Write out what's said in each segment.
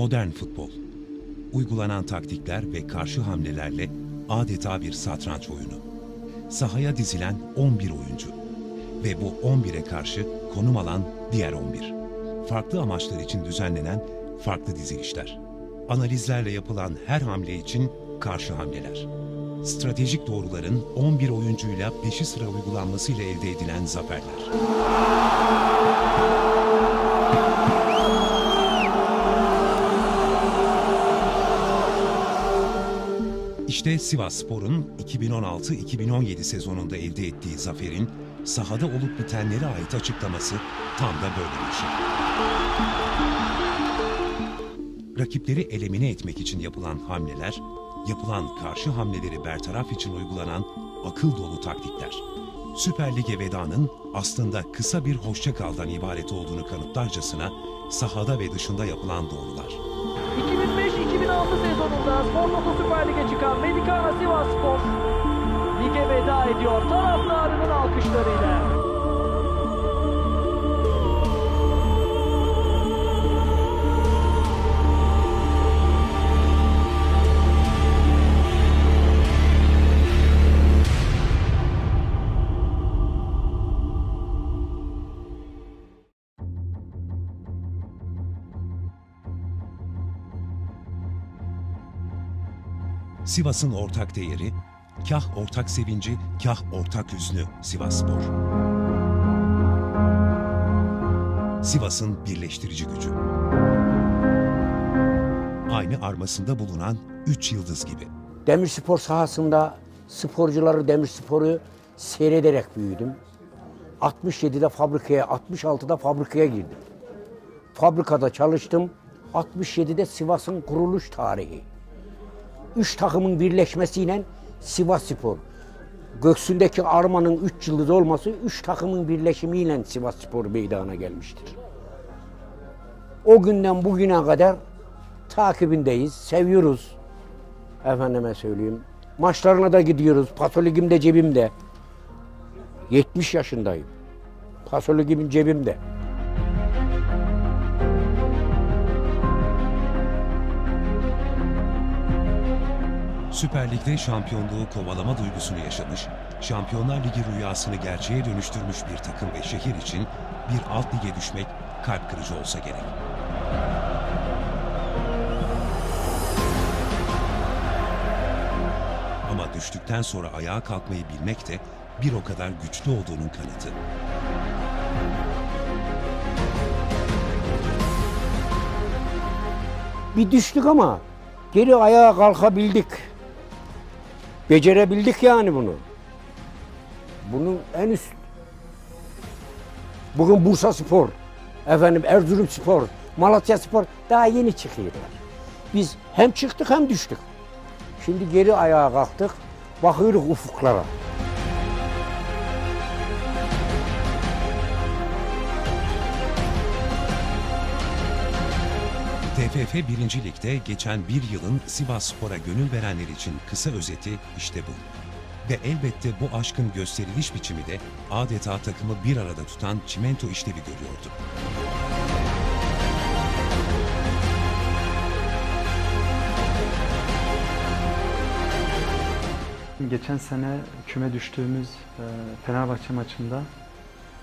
Modern futbol. Uygulanan taktikler ve karşı hamlelerle adeta bir satranç oyunu. Sahaya dizilen 11 oyuncu ve bu 11'e karşı konum alan diğer 11. Farklı amaçlar için düzenlenen farklı dizilişler. Analizlerle yapılan her hamle için karşı hamleler. Stratejik doğruların 11 oyuncuyla peşi sıra uygulanmasıyla elde edilen zaferler. İşte Sivas Spor'un 2016-2017 sezonunda elde ettiği zaferin sahada olup bitenlere ait açıklaması tam da böyle bir şey. Rakipleri elemine etmek için yapılan hamleler, yapılan karşı hamleleri bertaraf için uygulanan akıl dolu taktikler. Süper Lig'e vedanın aslında kısa bir hoşça kaldan ibaret olduğunu kanıtlarcasına sahada ve dışında yapılan doğrular. 2005-2006 sezonunda Spor Toto Süper Lig'e çıkan Medikana Sivas Spor lige veda ediyor taraftarının alkışlarıyla. Sivas'ın ortak değeri, kah ortak sevinci, kah ortak hüznü Sivasspor. Sivas'ın birleştirici gücü. Aynı armasında bulunan üç yıldız gibi. Demirspor sahasında sporcuları Demirspor'u seyrederek büyüdüm. 67'de fabrikaya, 66'da fabrikaya girdim. Fabrikada çalıştım. 67'de Sivas'ın kuruluş tarihi. Üç takımın birleşmesiyle Sivas Spor. Göksündeki armanın üç yıldız olması üç takımın birleşimiyle Sivas Spor meydana gelmiştir. O günden bugüne kadar takibindeyiz, seviyoruz. Efendime söyleyeyim. Maçlarına da gidiyoruz. Pasoligim de cebimde. 70 yaşındayım. Pasoligim cebimde. Süper Lig'de şampiyonluğu kovalama duygusunu yaşamış, Şampiyonlar Ligi rüyasını gerçeğe dönüştürmüş bir takım ve şehir için bir alt lige düşmek kalp kırıcı olsa gerek. Ama düştükten sonra ayağa kalkmayı bilmek de bir o kadar güçlü olduğunun kanıtı. Bir düştük ama geri ayağa kalkabildik. Becerebildik yani bunu. Bunun en üst. Bugün Bursa Spor, efendim Erzurum Spor, Malatya Spor daha yeni çıkıyorlar. Biz hem çıktık hem düştük. Şimdi geri ayağa kalktık, bakıyoruz ufuklara. TFF 1. Lig'de geçen bir yılın Sivas Spor'a gönül verenler için kısa özeti işte bu. Ve elbette bu aşkın gösteriliş biçimi de adeta takımı bir arada tutan çimento işlevi görüyordu. Geçen sene küme düştüğümüz e, Fenerbahçe maçında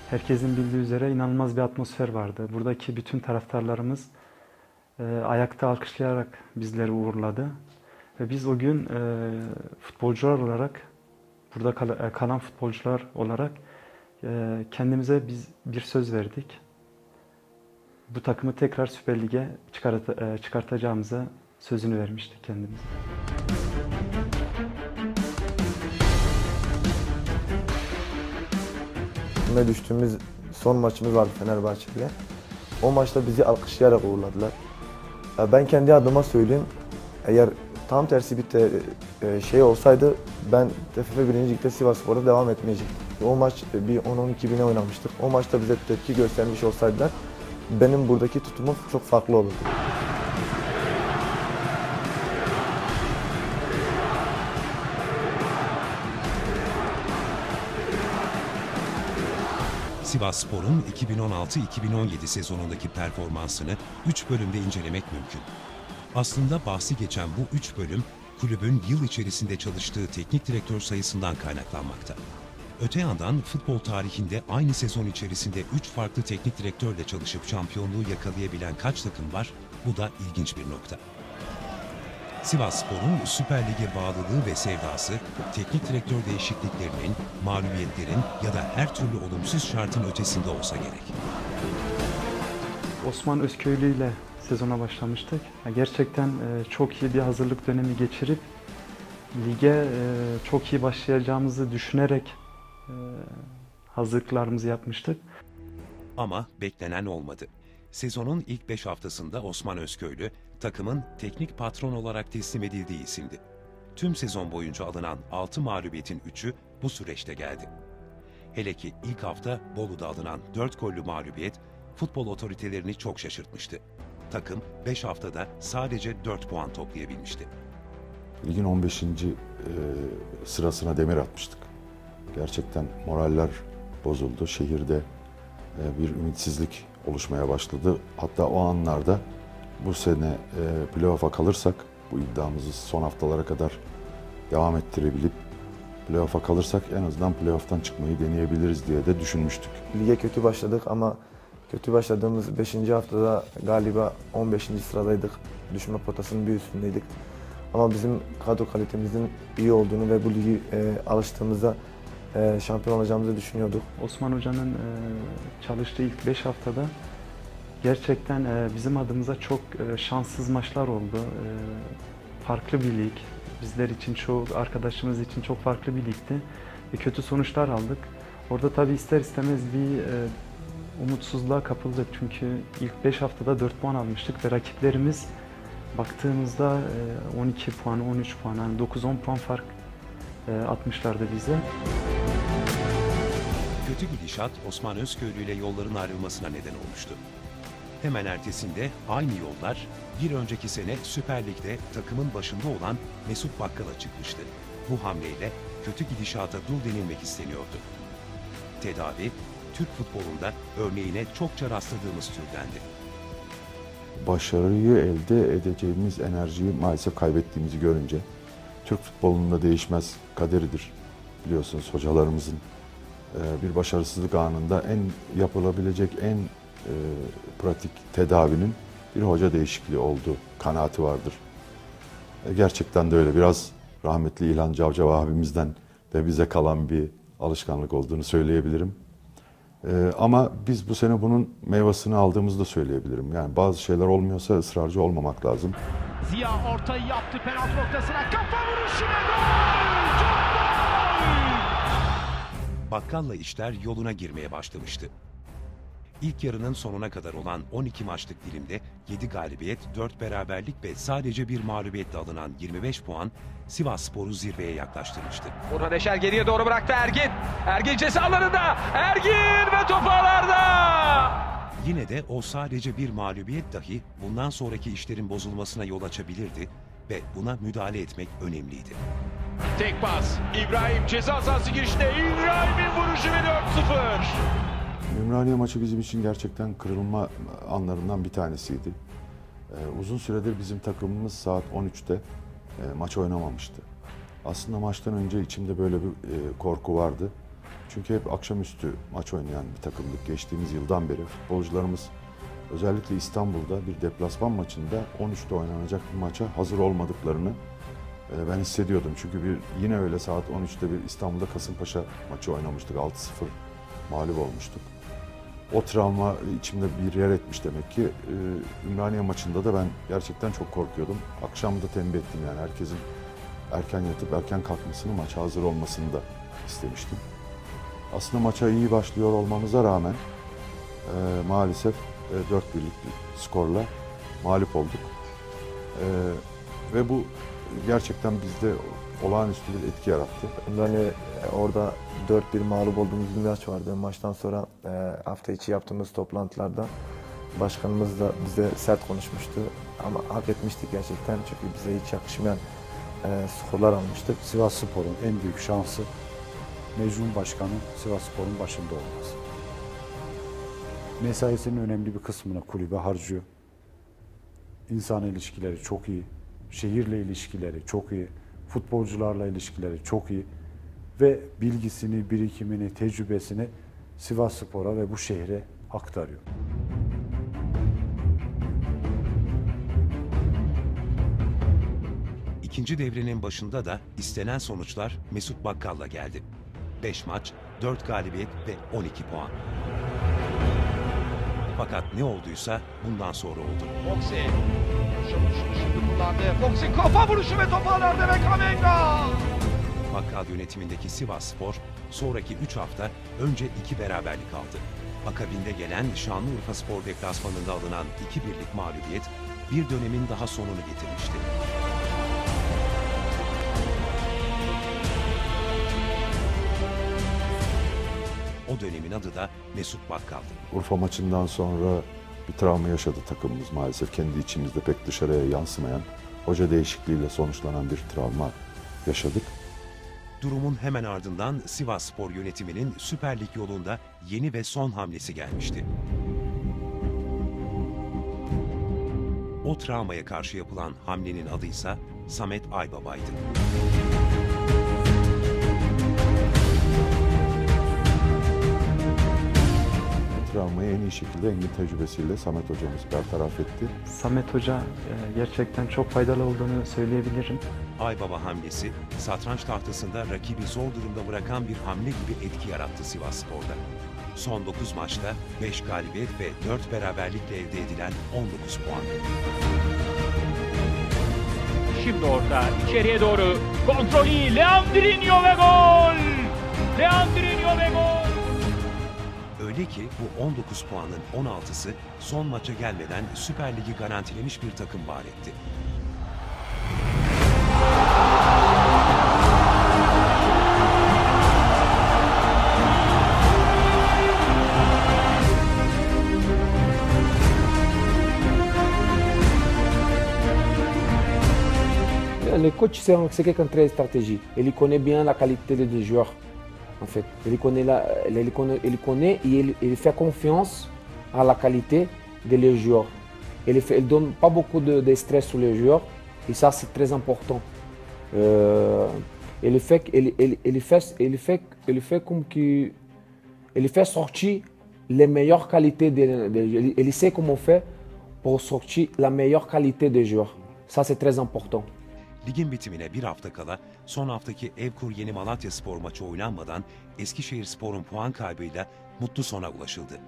herkesin bildiği üzere inanılmaz bir atmosfer vardı. Buradaki bütün taraftarlarımız ayakta alkışlayarak bizleri uğurladı. Ve biz o gün e, futbolcular olarak, burada kal- e, kalan futbolcular olarak e, kendimize biz bir söz verdik. Bu takımı tekrar Süper Lig'e çıkart- e, çıkartacağımıza sözünü vermiştik kendimize. Düştüğümüz son maçımız vardı Fenerbahçe ile. O maçta bizi alkışlayarak uğurladılar. Ya Ben kendi adıma söyleyeyim. Eğer tam tersi bir te- e, şey olsaydı ben TFF 1. Lig'de Sivasspor'da devam etmeyecektim. O maç e, bir 10-12 bine oynamıştık. O maçta bize tepki göstermiş olsaydılar benim buradaki tutumum çok farklı olurdu. Sivas Spor'un 2016-2017 sezonundaki performansını 3 bölümde incelemek mümkün. Aslında bahsi geçen bu 3 bölüm kulübün yıl içerisinde çalıştığı teknik direktör sayısından kaynaklanmakta. Öte yandan futbol tarihinde aynı sezon içerisinde 3 farklı teknik direktörle çalışıp şampiyonluğu yakalayabilen kaç takım var? Bu da ilginç bir nokta. Sivas Spor'un Süper Lig'e bağlılığı ve sevdası, teknik direktör değişikliklerinin, mağlubiyetlerin ya da her türlü olumsuz şartın ötesinde olsa gerek. Osman Özköylü ile sezona başlamıştık. Gerçekten e, çok iyi bir hazırlık dönemi geçirip lige e, çok iyi başlayacağımızı düşünerek e, hazırlıklarımızı yapmıştık. Ama beklenen olmadı. Sezonun ilk 5 haftasında Osman Özköylü, takımın teknik patron olarak teslim edildiği isimdi. Tüm sezon boyunca alınan 6 mağlubiyetin 3'ü bu süreçte geldi. Hele ki ilk hafta Bolu'da alınan 4 gollü mağlubiyet futbol otoritelerini çok şaşırtmıştı. Takım 5 haftada sadece 4 puan toplayabilmişti. Ligin 15. e, sırasına demir atmıştık. Gerçekten moraller bozuldu. Şehirde e, bir ümitsizlik oluşmaya başladı. Hatta o anlarda bu sene e, playoff'a kalırsak bu iddiamızı son haftalara kadar devam ettirebilip playoff'a kalırsak en azından playoff'tan çıkmayı deneyebiliriz diye de düşünmüştük. Lige kötü başladık ama kötü başladığımız 5. haftada galiba 15. sıradaydık. Düşme potasının bir üstündeydik. Ama bizim kadro kalitemizin iyi olduğunu ve bu ligi e, alıştığımızda e, şampiyon olacağımızı düşünüyorduk. Osman Hoca'nın e, çalıştığı ilk 5 haftada gerçekten e, bizim adımıza çok e, şanssız maçlar oldu. E, farklı bir lig. Bizler için, çoğu arkadaşımız için çok farklı bir ligdi. Ve kötü sonuçlar aldık. Orada tabii ister istemez bir umutsuzluğa kapıldık. Çünkü ilk 5 haftada 4 puan almıştık ve rakiplerimiz baktığımızda e, 12 puan, 13 puan, yani 9-10 puan fark atmışlardı bize. Kötü gidişat Osman Özköylü ile yolların ayrılmasına neden olmuştu. Hemen ertesinde aynı yollar bir önceki sene Süper Lig'de takımın başında olan Mesut Bakkal'a çıkmıştı. Bu hamleyle kötü gidişata dur denilmek isteniyordu. Tedavi, Türk futbolunda örneğine çokça rastladığımız türdendi. başarıyı elde edeceğimiz enerjiyi maalesef kaybettiğimizi görünce Türk futbolunda değişmez kaderidir biliyorsunuz hocalarımızın bir başarısızlık anında en yapılabilecek en pratik tedavinin bir hoca değişikliği olduğu kanaati vardır. E, Gerçekten de öyle. Biraz rahmetli İlhan Cavcav abimizden de bize kalan bir alışkanlık olduğunu söyleyebilirim. Ee, ama biz bu sene bunun meyvasını aldığımızı da söyleyebilirim. Yani bazı şeyler olmuyorsa ısrarcı olmamak lazım. Ziya ortayı yaptı penaltı noktasına. Kafa vuruşu ve gol! Çok gol! Bakkal'la işler yoluna girmeye başlamıştı. İlk yarının sonuna kadar olan 12 maçlık dilimde 7 galibiyet, 4 beraberlik ve sadece bir mağlubiyetle alınan 25 puan Sivas Spor'u zirveye yaklaştırmıştı. Orhan Eşer geriye doğru bıraktı Ergin. Ergin ceza alanında. Ergin ve top ağlarda. Yine de o sadece bir mağlubiyet dahi bundan sonraki işlerin bozulmasına yol açabilirdi ve buna müdahale etmek önemliydi. Tek pas. İbrahim ceza sahası girişinde İbrahim'in vuruşu ve 4-0. Ümraniye maçı bizim için gerçekten kırılma anlarından bir tanesiydi. Ee, uzun süredir bizim takımımız saat 13'te e, maç oynamamıştı. Aslında maçtan önce içimde böyle bir e, korku vardı. Çünkü hep akşamüstü maç oynayan bir takımdık geçtiğimiz yıldan beri. Futbolcularımız özellikle İstanbul'da bir deplasman maçında 13'te oynanacak bir maça hazır olmadıklarını e, ben hissediyordum. Çünkü bir yine öyle saat 13'te bir İstanbul'da Kasımpaşa maçı oynamıştık. 6-0 mağlup olmuştuk. O travma içimde bir yer etmiş demek ki. Ee, Ümraniye maçında da ben gerçekten çok korkuyordum. Akşam da tembih ettim yani herkesin erken yatıp erken kalkmasını, maça hazır olmasını da istemiştim. Aslında maça iyi başlıyor olmamıza rağmen e, maalesef e, 4 birlik bir skorla mağlup olduk. E, ve bu gerçekten bizde olağanüstü bir etki yarattı. Yani e, orada 4-1 mağlup olduğumuz bir maç vardı. Maçtan sonra e, hafta içi yaptığımız toplantılarda başkanımız da bize sert konuşmuştu. Ama hak etmiştik gerçekten çünkü bize hiç yakışmayan e, skorlar almıştık. Sivas Spor'un en büyük şansı Mecnun Başkan'ın Sivas Spor'un başında olması. Mesaisinin önemli bir kısmını kulübe harcıyor. İnsan ilişkileri çok iyi. Şehirle ilişkileri çok iyi. Futbolcularla ilişkileri çok iyi. Ve bilgisini, birikimini, tecrübesini Sivas Spor'a ve bu şehre aktarıyor. İkinci devrenin başında da istenen sonuçlar Mesut Bakkal'la geldi. 5 maç, 4 galibiyet ve 12 puan. Fakat ne olduysa bundan sonra oldu. Foxy. Şunu şimdi kullandı. Foxy kafa vuruşu ve topu alırdı ve Kamenga. Bakkal yönetimindeki Sivas Spor, sonraki 3 hafta önce 2 beraberlik aldı. Akabinde gelen Şanlıurfa Spor deplasmanında alınan 2 birlik mağlubiyet bir dönemin daha sonunu getirmişti. O dönemin adı da Mesut Bakkal'dı. Urfa maçından sonra bir travma yaşadı takımımız maalesef. Kendi içimizde pek dışarıya yansımayan, hoca değişikliğiyle sonuçlanan bir travma yaşadık. Durumun hemen ardından Sivas Spor yönetiminin Süper Lig yolunda yeni ve son hamlesi gelmişti. O travmaya karşı yapılan hamlenin adı ise Samet Aybaba'ydı. Travmayı en iyi şekilde Engin tecrübesiyle Samet hocamız bertaraf etti. Samet Hoca e, gerçekten çok faydalı olduğunu söyleyebilirim. Aybaba hamlesi satranç tahtasında rakibi zor durumda bırakan bir hamle gibi etki yarattı Sivas Spor'da. Son 9 maçta 5 galibiyet ve 4 beraberlikle elde edilen 19 puan. Şimdi orta içeriye doğru kontrolü Leandrinho ve gol! Leandrinho ve gol! Öyle ki bu 19 puanın 16'sı son maça gelmeden Süper Lig'i garantilemiş bir takım var etti. Le coach, un- c'est quelqu'un très stratégique. Il connaît bien la qualité des joueurs, en fait. Il connaît, connaît, et il, fait confiance à la qualité des joueurs. Il ne donne pas beaucoup de, de stress sur les joueurs et ça, c'est très important. Euh, il, fait, comme fait sortir les meilleures qualités des, il, il sait comment faire pour sortir la meilleure qualité des joueurs. Ça, c'est très important. Ligin bitimine bir hafta kala son haftaki Evkur Yeni Malatya Spor maçı oynanmadan Eskişehir Spor'un puan kaybıyla mutlu sona ulaşıldı.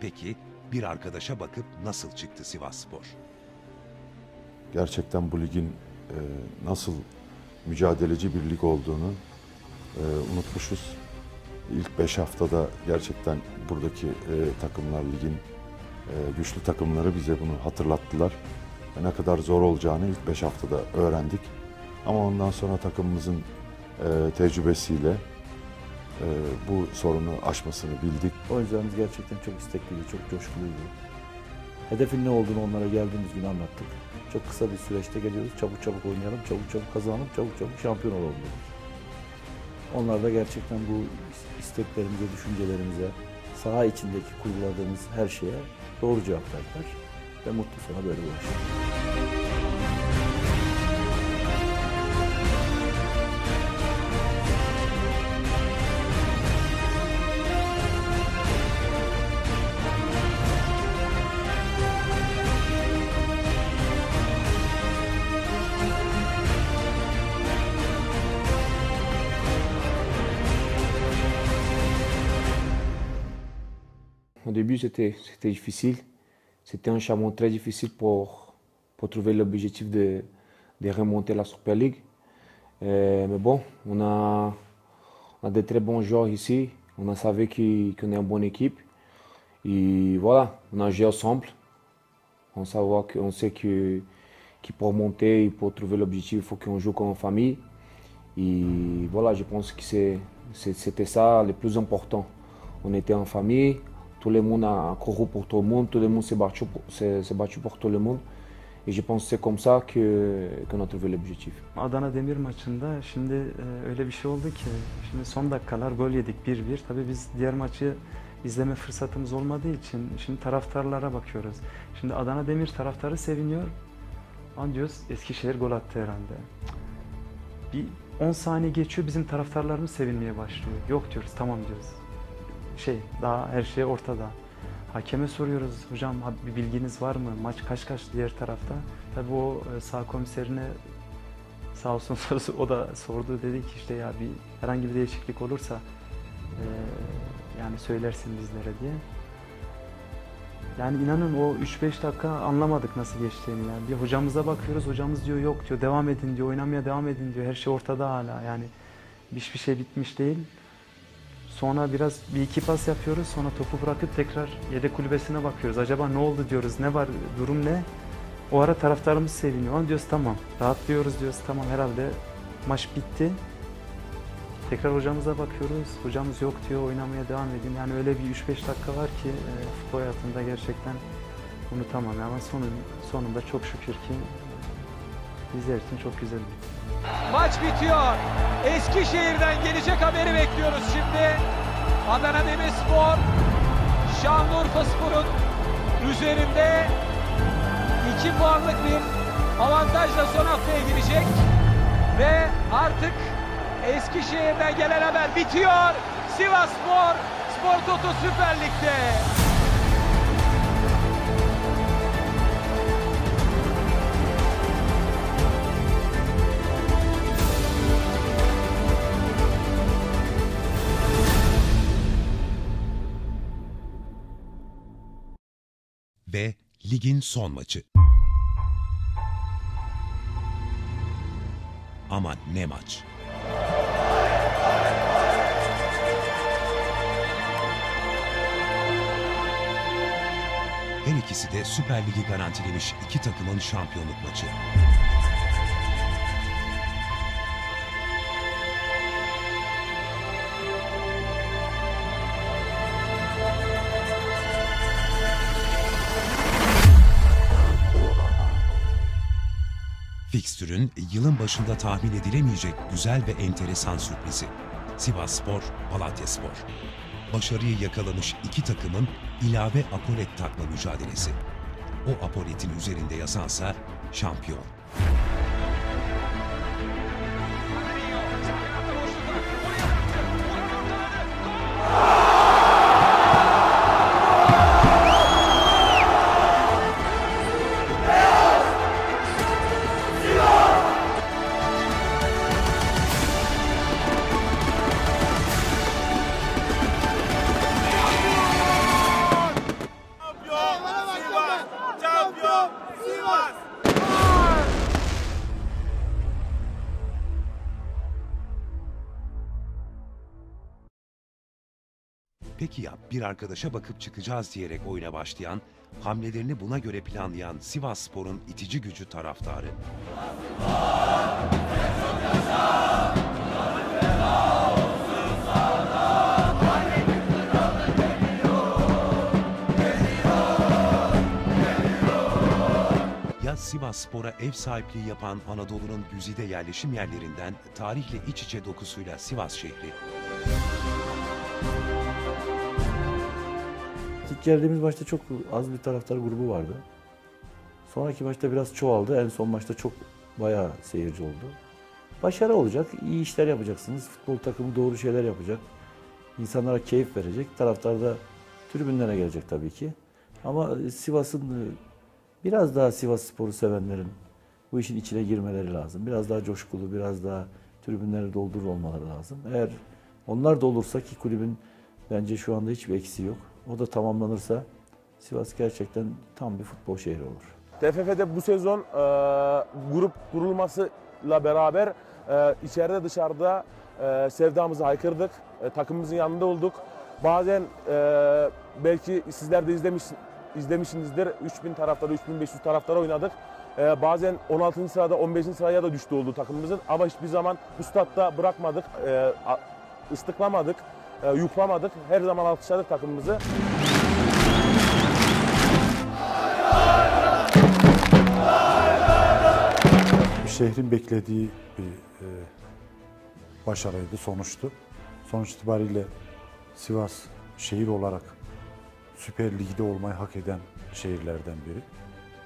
Peki bir arkadaşa bakıp nasıl çıktı Sivas Spor? Gerçekten bu ligin e, nasıl mücadeleci bir lig olduğunu e, unutmuşuz. İlk 5 haftada gerçekten buradaki e, takımlar ligin e, güçlü takımları bize bunu hatırlattılar. Ne kadar zor olacağını ilk 5 haftada öğrendik. Ama ondan sonra takımımızın e, tecrübesiyle e, bu sorunu aşmasını bildik. Oyuncularımız gerçekten çok istekliydi, çok coşkuluydu. Hedefin ne olduğunu onlara geldiğimiz gün anlattık. Çok kısa bir süreçte geliyoruz, çabuk çabuk oynayalım, çabuk çabuk kazanalım, çabuk çabuk şampiyon olalım dedik. Onlar da gerçekten bu isteklerimize, düşüncelerimize, saha içindeki kurguladığımız her şeye doğru cevap verdiler. Ve mutlu sona böyle ulaştık. Au début, c'était c'était difficile. C'était un charbon très difficile pour, pour trouver l'objectif de, de remonter la Super League. Euh, mais bon, on a, on a de très bons joueurs ici. On a savait qu'on est une bonne équipe. Et voilà, on a joué ensemble. On, on sait que, que pour monter et pour trouver l'objectif, il faut qu'on joue comme famille. Et voilà, je pense que c'était ça le plus important. On était en famille, tout le monde a couru pour tout le monde, tout le monde s'est battu, battu pour tout le monde. Et je pense que c'est comme ça que- qu'on a trouvé l'objectif. Adana Demir maçında şimdi e, öyle bir şey oldu ki şimdi son dakikalar gol yedik 1-1. Tabii biz diğer maçı izleme fırsatımız olmadığı için şimdi taraftarlara bakıyoruz. Şimdi Adana Demir taraftarı seviniyor. An diyoruz Eskişehir gol attı herhalde. Bir 10 saniye geçiyor bizim taraftarlarımız sevinmeye başlıyor. Yok diyoruz tamam diyoruz. Şey daha her şey ortada. Hakeme soruyoruz hocam bir bilginiz var mı? Maç kaç kaç diğer tarafta? Tabii o e, sağ komiserine sağ olsun sorusu o da sordu dedi ki işte ya bir herhangi bir değişiklik olursa e, yani söylersin bizlere diye. Yani inanın o 3-5 dakika anlamadık nasıl geçtiğini yani. Bir hocamıza bakıyoruz hocamız diyor yok diyor devam edin diyor oynamaya devam edin diyor her şey ortada hala yani hiçbir şey bitmiş değil. Sonra biraz bir iki pas yapıyoruz sonra topu bırakıp tekrar yedek kulübesine bakıyoruz. Acaba ne oldu diyoruz ne var durum ne? O ara taraftarımız seviniyor. Ama diyoruz tamam rahatlıyoruz diyoruz tamam herhalde maç bitti. Tekrar hocamıza bakıyoruz. Hocamız yok diyor oynamaya devam edin. Yani öyle bir 3-5 dakika var ki e, futbol hayatında gerçekten unutamam. Ama sonun, sonunda çok şükür ki bizler için çok güzel bir Maç bitiyor. Eskişehir'den gelecek haberi bekliyoruz şimdi. Adana Demirspor Şanlıurfa Spor'un üzerinde 2 puanlık bir avantajla son haftaya girecek. Ve artık Eskişehir'den gelen haber bitiyor. Sivas Spor, Spor Toto Süper Lig'de. Ligin son maçı. Ama ne maç? Her ikisi de Süper Ligi garantilemiş iki takımın şampiyonluk maçı. Fikstürün yılın başında tahmin edilemeyecek güzel ve enteresan sürprizi. Sivas Spor, Malatya Spor. Başarıyı yakalamış iki takımın ilave apolet takma mücadelesi. O apoletin üzerinde yazansa şampiyon. Peki ya bir arkadaşa bakıp çıkacağız diyerek oyuna başlayan, hamlelerini buna göre planlayan Sivas Spor'un itici gücü taraftarı. Ya Sivas Spor'a ev sahipliği yapan Anadolu'nun güzide yerleşim yerlerinden tarihle iç içe dokusuyla Sivas şehri. İlk geldiğimiz maçta çok az bir taraftar grubu vardı. Sonraki maçta biraz çoğaldı. En son maçta çok bayağı seyirci oldu. Başarı olacak, iyi işler yapacaksınız. Futbol takımı doğru şeyler yapacak. İnsanlara keyif verecek. Taraftar da tribünlere gelecek tabii ki. Ama Sivas'ın e, biraz daha Sivas Spor'u sevenlerin bu işin içine girmeleri lazım. Biraz daha coşkulu, biraz daha tribünleri doldurur olmaları lazım. Eğer onlar da olursa ki kulübün bence şu anda hiçbir eksiği yok. O da tamamlanırsa Sivas gerçekten tam bir futbol şehri olur. TFF'de bu sezon e, grup kurulmasıyla beraber e, içeride dışarıda e, sevdamızı haykırdık. E, takımımızın yanında olduk. Bazen e, belki sizler de izlemiş, izlemişsinizdir. 3000 taraftara, 3500 taraftara oynadık. E, bazen 16. sırada, 15. sıraya da düştü oldu takımımızın. Ama hiçbir zaman bu statta bırakmadık, e, ıslıklamadık, e, yuklamadık. Her zaman alkışladık takımımızı. şehrin beklediği bir e, başarıydı, sonuçtu. Sonuç itibariyle Sivas şehir olarak Süper Lig'de olmayı hak eden şehirlerden biri.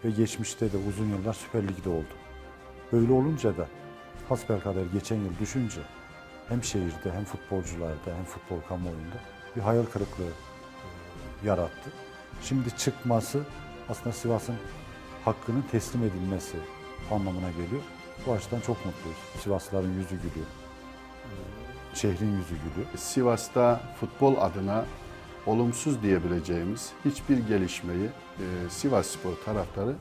Ve geçmişte de uzun yıllar Süper Lig'de oldu. Böyle olunca da hasbelkader geçen yıl düşünce hem şehirde hem futbolcularda hem futbol kamuoyunda bir hayal kırıklığı e, yarattı. Şimdi çıkması aslında Sivas'ın hakkının teslim edilmesi anlamına geliyor. Bu açıdan çok mutluyuz. Sivaslıların yüzü gülüyor. E, Şehrin yüzü gülüyor. Sivas'ta futbol adına olumsuz diyebileceğimiz hiçbir gelişmeyi e, Sivas Spor taraftarı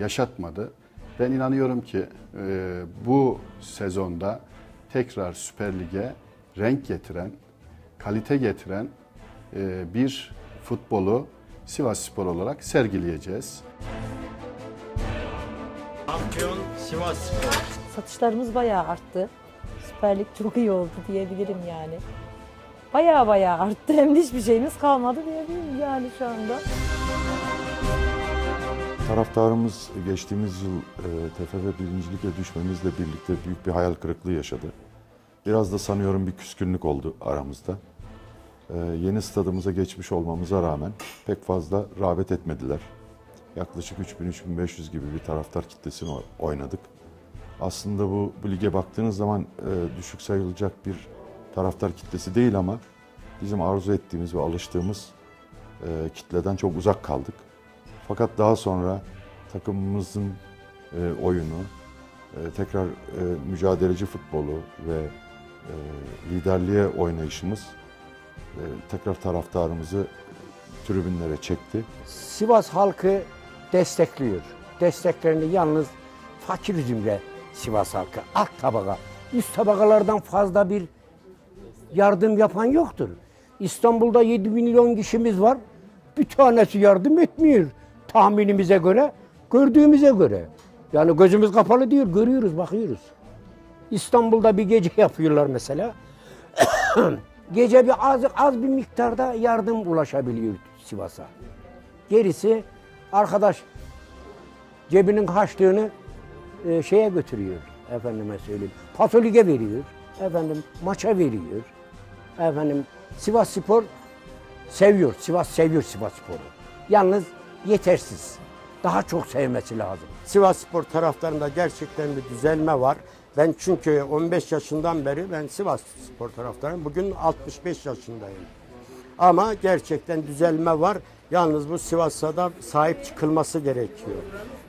yaşatmadı. Ben inanıyorum ki bu sezonda tekrar Süper Lig'e renk getiren, kalite getiren e, bir futbolu Sivas Spor olarak sergileyeceğiz. Şampiyon Sivas Spor. Satışlarımız bayağı arttı. Süper Lig çok iyi oldu diyebilirim yani. Bayağı bayağı arttı. Hem de hiçbir şeyimiz kalmadı diyebilirim yani şu anda. Taraftarımız geçtiğimiz yıl e, TFF birincilikle düşmemizle birlikte büyük bir hayal kırıklığı yaşadı. Biraz da sanıyorum bir küskünlük oldu aramızda. E, yeni stadımıza geçmiş olmamıza rağmen pek fazla rağbet etmediler. Yaklaşık 3000-3500 gibi bir taraftar kitlesini oynadık. Aslında bu, bu lige baktığınız zaman e, düşük sayılacak bir taraftar kitlesi değil ama bizim arzu ettiğimiz ve alıştığımız kitleden çok uzak kaldık. Fakat daha sonra takımımızın e, oyunu, e, tekrar e, mücadeleci futbolu ve e, liderliğe oynayışımız e, tekrar taraftarımızı tribünlere çekti. Sivas halkı destekliyor. Desteklerini yalnız fakir zümre Sivas halkı. Alt tabaka. Üst tabakalardan fazla bir yardım yapan yoktur. İstanbul'da 7 milyon kişimiz var. Bir tanesi yardım etmiyor. Tahminimize göre, gördüğümüze göre. Yani gözümüz kapalı diyor, görüyoruz, bakıyoruz. İstanbul'da bir gece yapıyorlar mesela. gece bir az, az bir miktarda yardım ulaşabiliyor Sivas'a. Gerisi arkadaş cebinin harçlığını e, şeye götürüyor. Efendime söyleyeyim. Patolige veriyor. Efendim maça veriyor. Efendim Sivas Spor seviyor. Sivas seviyor Sivas Spor'u. Yalnız yetersiz. Daha çok sevmesi lazım. Sivas Spor taraftarında gerçekten bir düzelme var. Ben çünkü 15 yaşından beri ben Sivas Spor taraftarıyım. Bugün 65 yaşındayım. Ama gerçekten düzelme var. Yalnız bu Sivas'a da sahip çıkılması gerekiyor.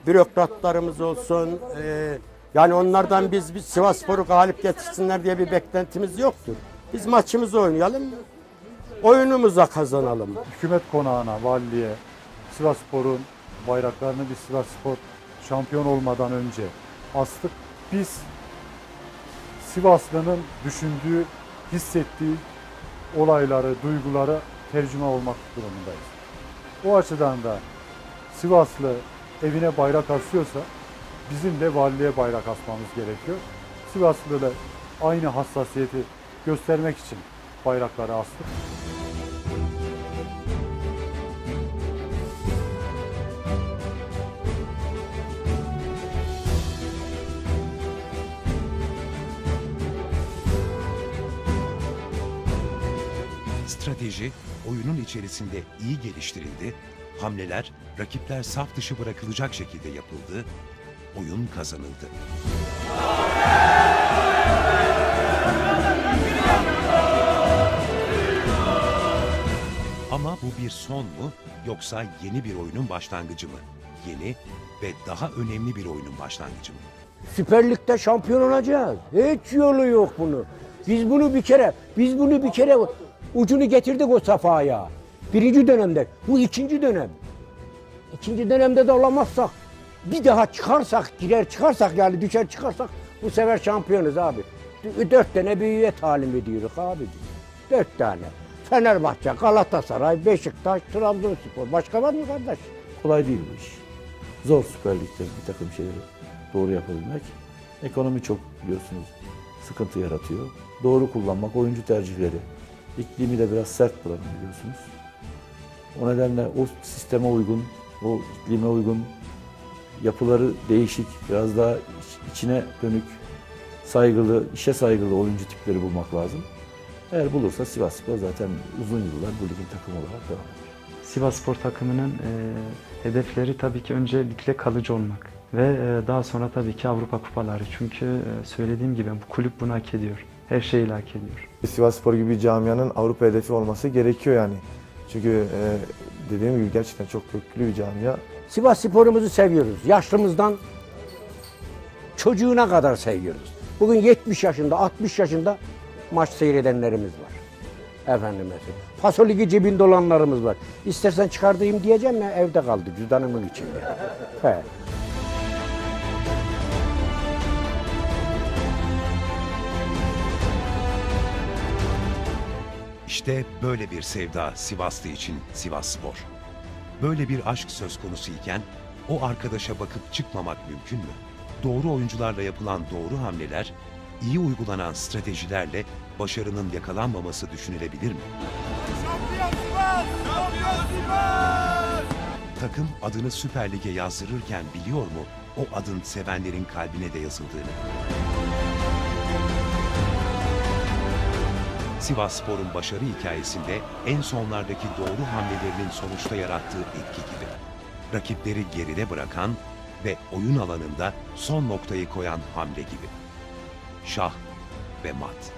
Bürokratlarımız olsun, e, yani onlardan biz, biz Sivas Spor'u galip getirsinler diye bir beklentimiz yoktur. Biz maçımızı oynayalım, oyunumuza kazanalım. Hükümet konağına, valiliğe, Sivas Spor'un bayraklarını bir Sivas Spor şampiyon olmadan önce astık. Biz Sivaslı'nın düşündüğü, hissettiği olayları, duyguları tercüme olmak durumundayız. O açıdan da Sivaslı evine bayrak asıyorsa bizim de valiliğe bayrak asmamız gerekiyor. Sivaslı'da aynı hassasiyeti göstermek için bayrakları astık. Strateji oyunun içerisinde iyi geliştirildi, hamleler rakipler saf dışı bırakılacak şekilde yapıldı, oyun kazanıldı. Ama bu bir son mu yoksa yeni bir oyunun başlangıcı mı? Yeni ve daha önemli bir oyunun başlangıcı mı? Süper Lig'de şampiyon olacağız. Hiç yolu yok bunu. Biz bunu bir kere, biz bunu bir kere ucunu getirdik o safhaya. Birinci dönemde. Bu ikinci dönem. İkinci dönemde de olamazsak, bir daha çıkarsak, girer çıkarsak yani düşer çıkarsak bu sefer şampiyonuz abi. Dört tane büyüye talim ediyoruz abi. Dört tane. Fenerbahçe, Galatasaray, Beşiktaş, Trabzonspor. Başka var mı kardeş? Kolay değil bu iş. Zor Süper Lig'de bir takım şeyleri doğru yapabilmek. Ekonomi çok biliyorsunuz sıkıntı yaratıyor. Doğru kullanmak, oyuncu tercihleri. İklimi de biraz sert buranın biliyorsunuz. O nedenle o sisteme uygun, o iklime uygun yapıları değişik, biraz daha iç- içine dönük, saygılı, işe saygılı oyuncu tipleri bulmak lazım. Eğer bulursa Sivas Spor zaten uzun yıllar bu ligin takımı olarak devam eder. Sivas Spor takımının e, hedefleri tabii ki öncelikle kalıcı olmak ve e, daha sonra tabii ki Avrupa kupaları. Çünkü e, söylediğim gibi bu kulüp bunu hak ediyor. Her şeyi hak ediyor. Sivas Spor gibi bir camianın Avrupa hedefi olması gerekiyor yani. Çünkü e, dediğim gibi gerçekten çok köklü bir camia. Sivas sporumuzu seviyoruz. Yaşlımızdan çocuğuna kadar seviyoruz. Bugün 70 yaşında, 60 yaşında maç seyredenlerimiz var. Efendim mesela. Paso Ligi cebinde olanlarımız var. İstersen çıkardayım diyeceğim ya evde kaldı cüzdanımın içinde. He. İşte böyle bir sevda Sivaslı için Sivas Spor. Böyle bir aşk söz konusu iken o arkadaşa bakıp çıkmamak mümkün mü? Doğru oyuncularla yapılan doğru hamleler, iyi uygulanan stratejilerle başarının yakalanmaması düşünülebilir mi? Takım adını Süper Lig'e yazdırırken biliyor mu o adın sevenlerin kalbine de yazıldığını? Sivas Spor'un başarı hikayesinde en sonlardaki doğru hamlelerinin sonuçta yarattığı etki gibi. Rakipleri geride bırakan ve oyun alanında son noktayı koyan hamle gibi. Şah ve mat.